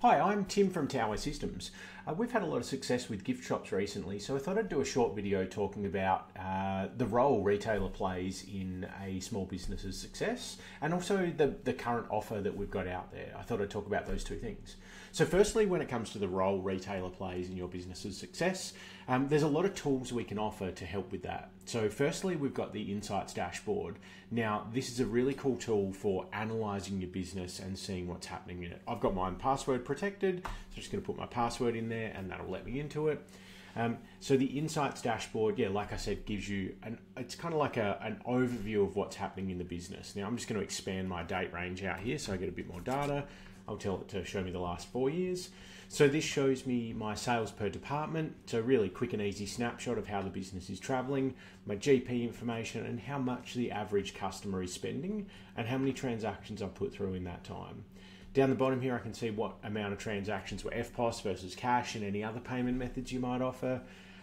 Hi, I'm Tim from Tower Systems. Uh, we've had a lot of success with gift shops recently, so I thought I'd do a short video talking about uh, the role retailer plays in a small business's success and also the, the current offer that we've got out there. I thought I'd talk about those two things. So, firstly, when it comes to the role retailer plays in your business's success, um, there's a lot of tools we can offer to help with that. So, firstly, we've got the Insights dashboard. Now, this is a really cool tool for analyzing your business and seeing what's happening in it. I've got mine password protected, so I'm just going to put my password in there and that'll let me into it. Um, so the insights dashboard, yeah, like I said, gives you an it's kind of like a, an overview of what's happening in the business. Now I'm just going to expand my date range out here so I get a bit more data. I'll tell it to show me the last four years. So this shows me my sales per department. So really quick and easy snapshot of how the business is traveling, my GP information and how much the average customer is spending and how many transactions I've put through in that time. Down the bottom here, I can see what amount of transactions were EFTPOS versus cash and any other payment methods you might offer.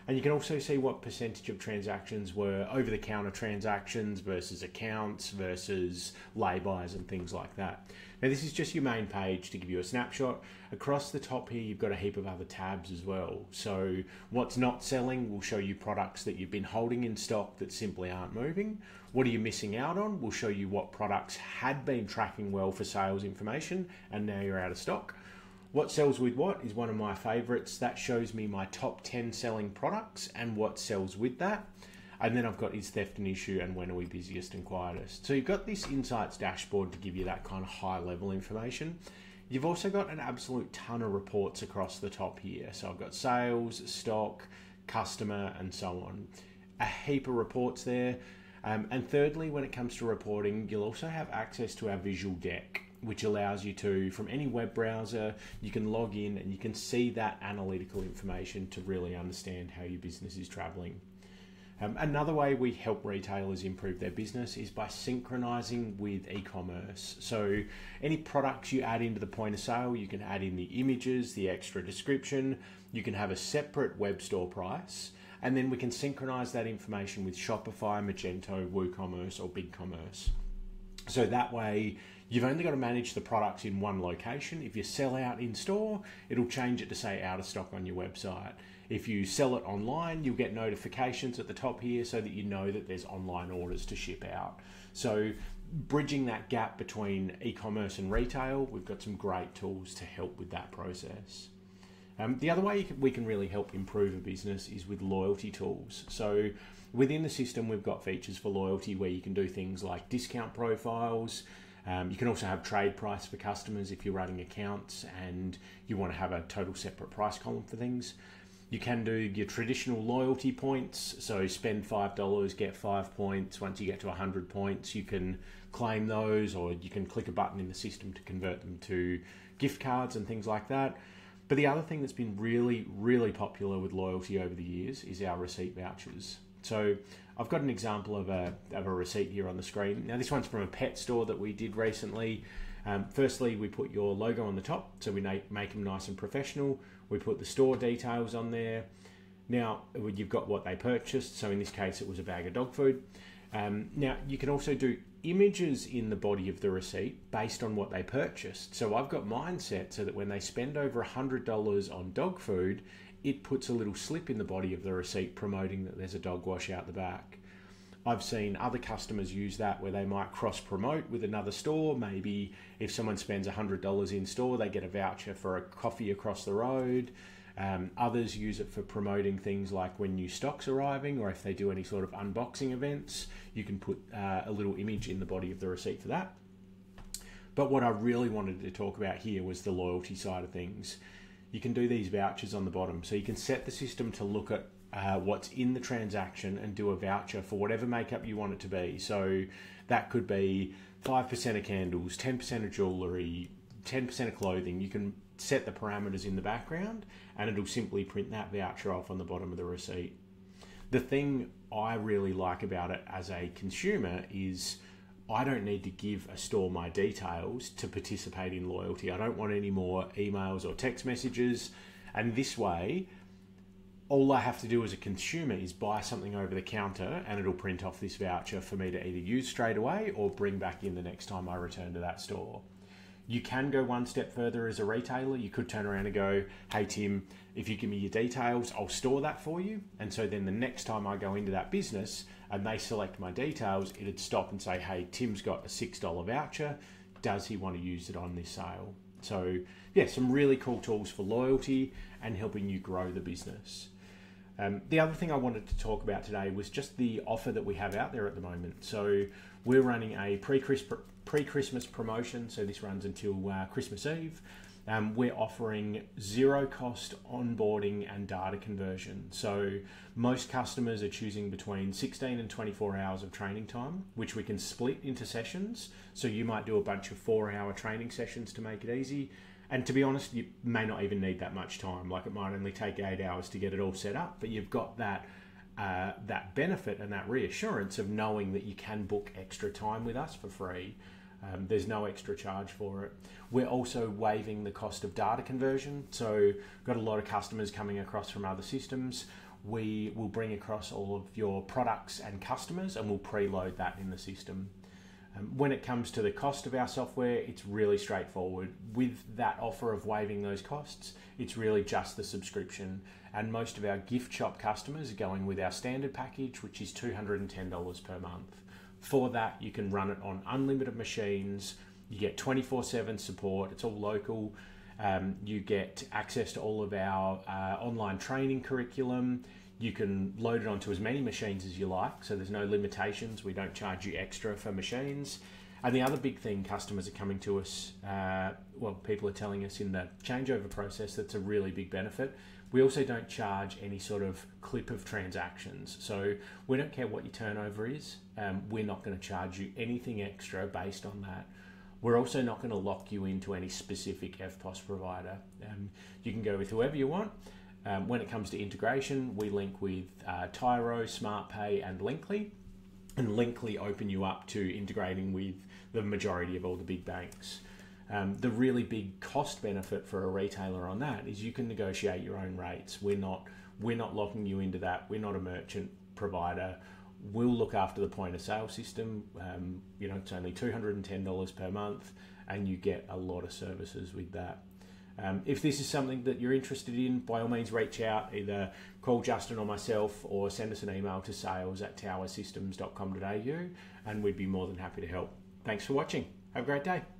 And you can also see what percentage of transactions were over the counter transactions versus accounts versus lay bys and things like that. Now, this is just your main page to give you a snapshot. Across the top here, you've got a heap of other tabs as well. So, what's not selling will show you products that you've been holding in stock that simply aren't moving. What are you missing out on? We'll show you what products had been tracking well for sales information and now you're out of stock. What sells with what is one of my favorites. That shows me my top 10 selling products and what sells with that. And then I've got is theft an issue and when are we busiest and quietest. So you've got this insights dashboard to give you that kind of high level information. You've also got an absolute ton of reports across the top here. So I've got sales, stock, customer, and so on. A heap of reports there. Um, and thirdly, when it comes to reporting, you'll also have access to our visual deck which allows you to, from any web browser, you can log in and you can see that analytical information to really understand how your business is traveling. Um, another way we help retailers improve their business is by synchronizing with e commerce. So, any products you add into the point of sale, you can add in the images, the extra description, you can have a separate web store price, and then we can synchronize that information with Shopify, Magento, WooCommerce, or BigCommerce. So that way, you've only got to manage the products in one location. If you sell out in store, it'll change it to say out of stock on your website. If you sell it online, you'll get notifications at the top here so that you know that there's online orders to ship out. So, bridging that gap between e commerce and retail, we've got some great tools to help with that process. Um, the other way we can really help improve a business is with loyalty tools. So, within the system, we've got features for loyalty where you can do things like discount profiles. Um, you can also have trade price for customers if you're running accounts and you want to have a total separate price column for things. You can do your traditional loyalty points, so spend $5, get 5 points. Once you get to 100 points, you can claim those, or you can click a button in the system to convert them to gift cards and things like that. But the other thing that's been really, really popular with loyalty over the years is our receipt vouchers. So I've got an example of a, of a receipt here on the screen. Now, this one's from a pet store that we did recently. Um, firstly, we put your logo on the top, so we make them nice and professional. We put the store details on there. Now, you've got what they purchased, so in this case, it was a bag of dog food. Um, now, you can also do images in the body of the receipt based on what they purchased. So I've got mine set so that when they spend over $100 on dog food, it puts a little slip in the body of the receipt promoting that there's a dog wash out the back. I've seen other customers use that where they might cross promote with another store. Maybe if someone spends $100 in store, they get a voucher for a coffee across the road. Um, others use it for promoting things like when new stock's arriving or if they do any sort of unboxing events, you can put uh, a little image in the body of the receipt for that. But what I really wanted to talk about here was the loyalty side of things you can do these vouchers on the bottom. So you can set the system to look at uh, what's in the transaction and do a voucher for whatever makeup you want it to be. So that could be 5% of candles, 10% of jewellery, 10% of clothing. You can set the parameters in the background and it'll simply print that voucher off on the bottom of the receipt. The thing I really like about it as a consumer is I don't need to give a store my details to participate in loyalty. I don't want any more emails or text messages. And this way, all I have to do as a consumer is buy something over the counter and it'll print off this voucher for me to either use straight away or bring back in the next time I return to that store. You can go one step further as a retailer. You could turn around and go, hey, Tim, if you give me your details, I'll store that for you. And so then the next time I go into that business and they select my details, it'd stop and say, hey, Tim's got a $6 voucher. Does he want to use it on this sale? So, yeah, some really cool tools for loyalty and helping you grow the business. Um, the other thing I wanted to talk about today was just the offer that we have out there at the moment. So, we're running a pre Christmas promotion, so this runs until uh, Christmas Eve. Um, we're offering zero cost onboarding and data conversion. So most customers are choosing between 16 and 24 hours of training time, which we can split into sessions. So you might do a bunch of four hour training sessions to make it easy. And to be honest, you may not even need that much time. Like it might only take eight hours to get it all set up, but you've got that. Uh, that benefit and that reassurance of knowing that you can book extra time with us for free um, there's no extra charge for it. We're also waiving the cost of data conversion. So, got a lot of customers coming across from other systems. We will bring across all of your products and customers and we'll preload that in the system. Um, when it comes to the cost of our software, it's really straightforward. With that offer of waiving those costs, it's really just the subscription. And most of our gift shop customers are going with our standard package, which is $210 per month. For that, you can run it on unlimited machines. You get 24 7 support, it's all local. Um, you get access to all of our uh, online training curriculum. You can load it onto as many machines as you like, so there's no limitations. We don't charge you extra for machines. And the other big thing customers are coming to us, uh, well, people are telling us in the changeover process that's a really big benefit we also don't charge any sort of clip of transactions. So we don't care what your turnover is. Um, we're not going to charge you anything extra based on that. We're also not going to lock you into any specific EFTPOS provider. Um, you can go with whoever you want. Um, when it comes to integration, we link with uh, Tyro, SmartPay, and Linkly. And Linkly open you up to integrating with the majority of all the big banks. Um, the really big cost benefit for a retailer on that is you can negotiate your own rates. We're not we're not locking you into that. We're not a merchant provider. We'll look after the point of sale system. Um, you know, it's only two hundred and ten dollars per month, and you get a lot of services with that. Um, if this is something that you're interested in, by all means reach out, either call Justin or myself or send us an email to sales at towersystems.com.au and we'd be more than happy to help. Thanks for watching. Have a great day.